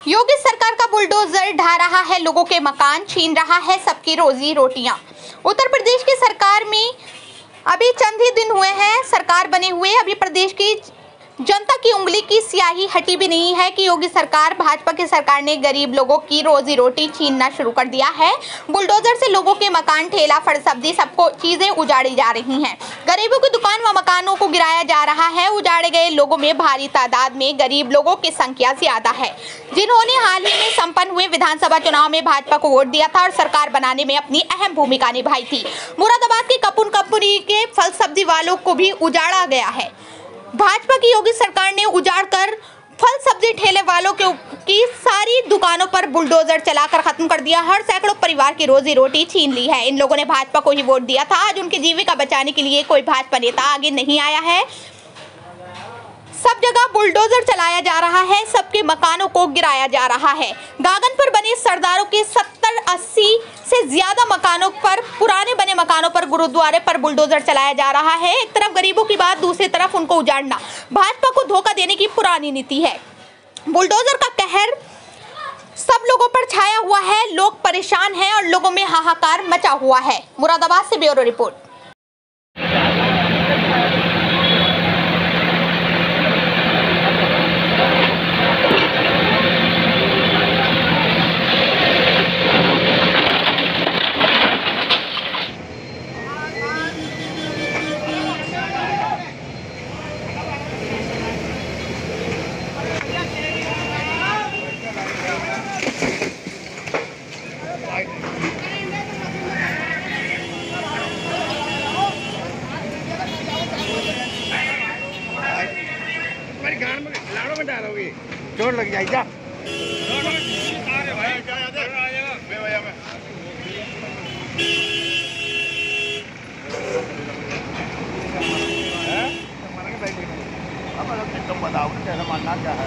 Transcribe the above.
योगी सरकार का बुलडोजर ढा रहा है, लोगों के मकान छीन रहा है, सबकी रोजी रोटियाँ। उत्तर प्रदेश की सरकार में अभी चंद ही दिन हुए हैं, सरकार बने हुए अभी प्रदेश की जनता की उंगली की स्याही हटी भी नहीं है कि योगी सरकार, भाजपा की सरकार ने गरीब लोगों की रोजी रोटी छीनना शुरू कर दिया है। बुलडोजर से लोगों के मकान, ठेला फड़ सब्ज़ी, सबको चीज़ें उजाड़ी जा रही हैं। गरीबों की दुकान व मकानों को गिराया जा रहा है। उजाड़े गए लोगों में भारी तादाद में गरीब लोगों की संख्या ज़्यादा है। जिन्होंने हाल ही में संपन्न हुए विधानसभा चुनाव में भाजपा को वोट दिया था और सरकार बनाने में अपनी अहम भूमिका निभाई थी। मुरादाबाद की कपून कंपनी के फल सब्ज़ी वालों को भी उजाड़ा गया है। भाजपा की योगी सरकार ने उजाड़ कर फल सब्ज़ी ठेले वालों के की सारी दुकानों पर बुलडोजर चलाकर खत्म कर दिया। हर सैकड़ों परिवार की रोजी रोटी छीन ली है। इन लोगों ने भाजपा को ही वोट दिया था। आज उनकी जीविका बचाने के लिए कोई भाजपा नेता आगे नहीं आया है। सब जगह बुलडोजर चलाया जा रहा है। सबके मकानों को गिराया जा रहा है। गागन पर बने सरदारों के 70-80 से ज़्यादा मकानों पर, पुराने बने मकानों पर, गुरुद्वारे पर बुलडोजर चलाया जा रहा है। एक तरफ़ गरीबों की बात, दूसरी तरफ़ उनको उजाड़ना। भाजपा को धोखा देने की पुरानी नीति है। बुलडोजर का कहर, सब लोगों पर छाया हुआ है, लोग परेशान हैं और लोगों में हाहाकार मचा हुआ है। मुरादाबाद से ब्यूरो रिपोर्ट। तैयार होगी चोट लग जाएगी जा। तुम बताओ कैसे तो मानना क्या है?